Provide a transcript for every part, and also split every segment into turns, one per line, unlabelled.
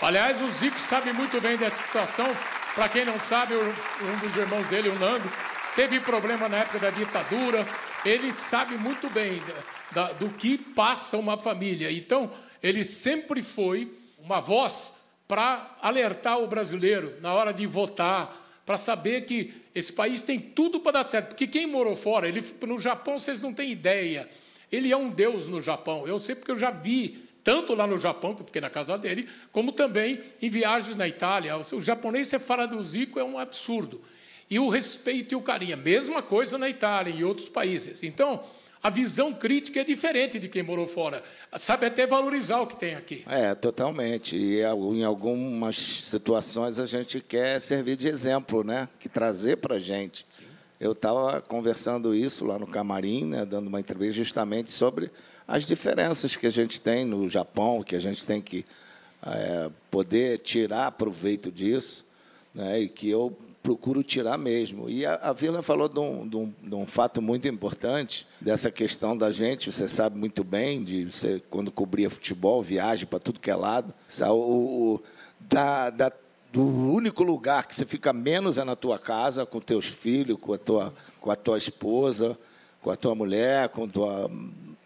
Aliás, o Zico sabe muito bem dessa situação. Para quem não sabe, um dos irmãos dele, o Nando, teve problema na época da ditadura. Ele sabe muito bem da, do que passa uma família. Então, ele sempre foi uma voz para alertar o brasileiro na hora de votar, para saber que esse país tem tudo para dar certo. Porque quem morou fora, ele, no Japão, vocês não têm ideia. Ele é um deus no Japão. Eu sei porque eu já vi, tanto lá no Japão, que eu fiquei na casa dele, como também em viagens na Itália. O japonês, você fala do Zico, é um absurdo. E o respeito e o carinho, mesma coisa na Itália e em outros países. Então, a visão crítica é diferente de quem morou fora. Sabe até valorizar o que tem aqui.
É, totalmente. E em algumas situações a gente quer servir de exemplo, né? Que trazer para a gente. Sim. Eu estava conversando isso lá no camarim, né, dando uma entrevista justamente sobre as diferenças que a gente tem no Japão, que a gente tem que é, poder tirar proveito disso, né, e que eu procuro tirar mesmo. E a, a Vila falou de um, de, um, de um, fato muito importante, dessa questão da gente, você sabe muito bem, de você, quando cobria futebol, viagem para tudo que é lado, o, o da, da, do único lugar que você fica menos é na tua casa, com teus filhos, com a tua, com a tua esposa, com a tua mulher, com a tua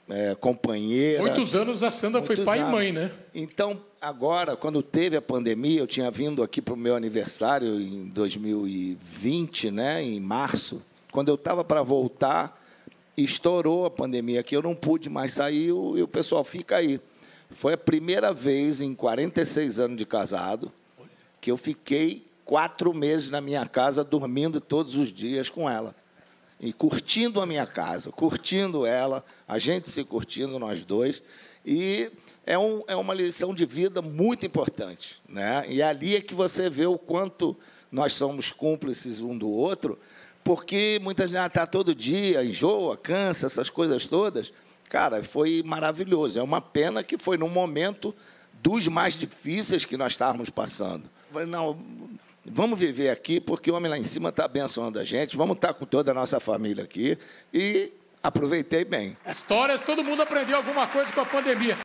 é, companheira.
Muitos anos a Sandra foi pai anos. e mãe, né?
Então, agora, quando teve a pandemia, eu tinha vindo aqui para o meu aniversário em 2020, né, em março, quando eu estava para voltar, estourou a pandemia aqui, eu não pude mais sair e o pessoal fica aí. Foi a primeira vez em 46 anos de casado que eu fiquei quatro meses na minha casa, dormindo todos os dias com ela. E curtindo a minha casa, curtindo ela, a gente se curtindo, nós dois. E é, um, é uma lição de vida muito importante. Né? E ali é que você vê o quanto nós somos cúmplices um do outro, porque muitas vezes está todo dia, enjoa, cansa, essas coisas todas. Cara, foi maravilhoso. É uma pena que foi num momento dos mais difíceis que nós estávamos passando. Falei, não, vamos viver aqui, porque o homem lá em cima está abençoando a gente, vamos estar com toda a nossa família aqui. E aproveitei bem.
Histórias, todo mundo aprendeu alguma coisa com a pandemia.